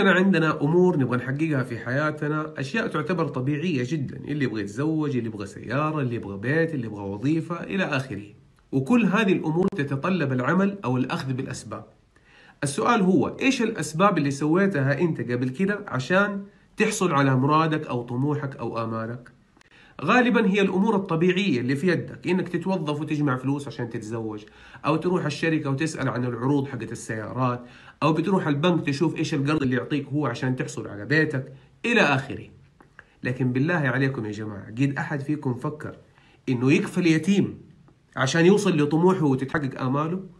عندنا أمور نبغى نحققها في حياتنا أشياء تعتبر طبيعية جدا اللي يبغى يتزوج اللي يبغى سيارة اللي يبغى بيت اللي يبغى وظيفة إلى آخره. وكل هذه الأمور تتطلب العمل أو الأخذ بالأسباب. السؤال هو إيش الأسباب اللي سويتها أنت قبل كده عشان تحصل على مرادك أو طموحك أو آمالك؟ غالبا هي الأمور الطبيعية اللي في يدك. إنك تتوظف وتجمع فلوس عشان تتزوج أو تروح الشركة وتسأل عن العروض حقت السيارات أو بتروح البنك تشوف إيش القرض اللي يعطيك هو عشان تحصل على بيتك إلى آخره. لكن بالله عليكم يا جماعة قد أحد فيكم فكر إنه يكفل يتيم عشان يوصل لطموحه وتتحقق آماله؟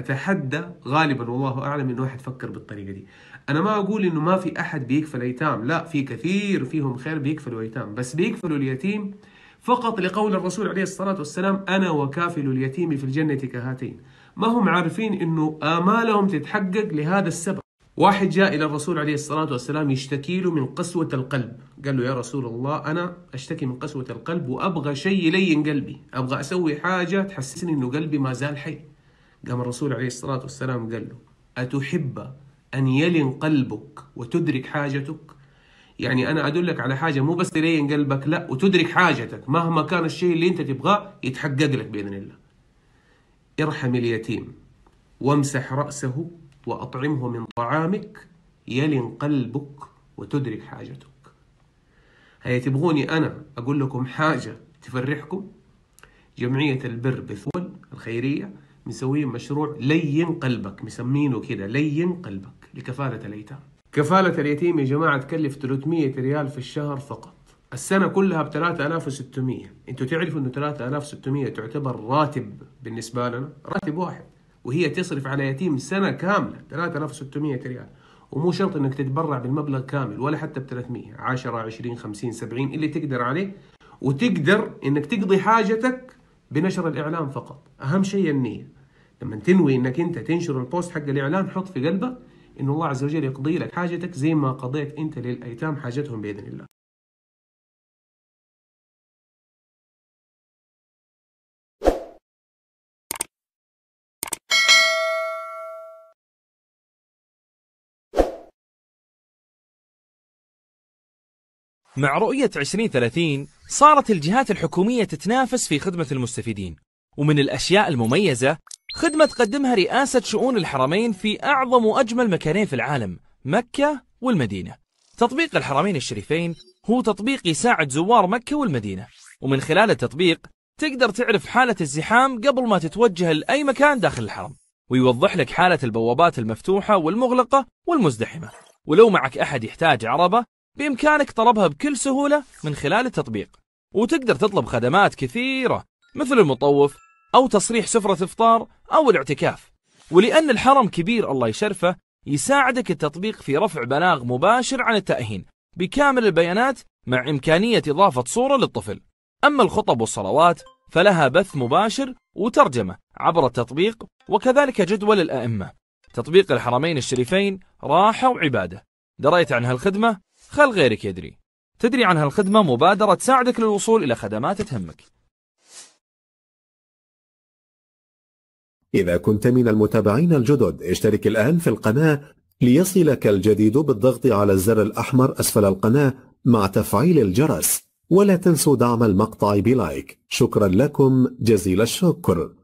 أتحدى غالبا والله أعلم إنه واحد فكر بالطريقة دي. أنا ما أقول إنه ما في أحد بيكفل ايتام لا في كثير فيهم خير بيكفلوا ايتام بس بيكفلوا اليتيم فقط لقول الرسول عليه الصلاة والسلام أنا وكافل اليتيم في الجنة كهاتين. ما هم عارفين إنه آمالهم تتحقق لهذا السبب. واحد جاء إلى الرسول عليه الصلاة والسلام يشتكي له من قسوة القلب. قال له يا رسول الله أنا أشتكي من قسوة القلب وأبغى شيء يلين قلبي أبغى أسوي حاجة تحسسني إنه قلبي ما زال حي. قام الرسول عليه الصلاة والسلام قال له أتحب أن يلن قلبك وتدرك حاجتك؟ يعني أنا أدلك على حاجة مو بس تلين قلبك لا وتدرك حاجتك. مهما كان الشيء اللي أنت تبغاه يتحقق لك بإذن الله. ارحم اليتيم وامسح رأسه وأطعمه من طعامك يلن قلبك وتدرك حاجتك. هيا تبغوني أنا أقول لكم حاجة تفرحكم؟ جمعية البر بثول الخيرية مسوين مشروع لين قلبك مسمينه كده لين قلبك لكفالة الأيتام. كفالة اليتيم يا جماعة تكلف 300 ريال في الشهر فقط. السنة كلها ب 3600 أنتوا تعرفوا انه 3600 تعتبر راتب بالنسبة لنا؟ راتب واحد. وهي تصرف على يتيم سنة كاملة 3600 ريال. ومو شرط انك تتبرع بالمبلغ كامل ولا حتى ب 300 10 20 50 70 اللي تقدر عليه. وتقدر انك تقضي حاجتك بنشر الاعلان فقط. أهم شيء النية. لما تنوي إنك أنت تنشر البوست حق الاعلان حط في قلبك إن الله عز وجل يقضي لك حاجتك زي ما قضيت أنت للأيتام حاجتهم بإذن الله. مع رؤية 2030 صارت الجهات الحكومية تتنافس في خدمة المستفيدين. ومن الأشياء المميزة خدمة تقدمها رئاسة شؤون الحرمين في أعظم وأجمل مكانين في العالم مكة والمدينة. تطبيق الحرمين الشريفين هو تطبيق يساعد زوار مكة والمدينة. ومن خلال التطبيق تقدر تعرف حالة الزحام قبل ما تتوجه لأي مكان داخل الحرم. ويوضح لك حالة البوابات المفتوحة والمغلقة والمزدحمة. ولو معك أحد يحتاج عربة بإمكانك طلبها بكل سهولة من خلال التطبيق. وتقدر تطلب خدمات كثيرة مثل المطوف أو تصريح سفرة إفطار أو الاعتكاف. ولأن الحرم كبير الله يشرفه يساعدك التطبيق في رفع بلاغ مباشر عن التأهين بكامل البيانات مع إمكانية إضافة صورة للطفل. أما الخطب والصلوات فلها بث مباشر وترجمة عبر التطبيق وكذلك جدول الأئمة. تطبيق الحرمين الشريفين راحة وعبادة. دريت عن هالخدمة؟ خل غيرك يدري. تدري عن هالخدمة مبادرة تساعدك للوصول إلى خدمات تهمك. إذا كنت من المتابعين الجدد اشترك الآن في القناة ليصلك الجديد بالضغط على الزر الأحمر أسفل القناة مع تفعيل الجرس ولا تنسوا دعم المقطع بلايك. شكرا لكم جزيل الشكر.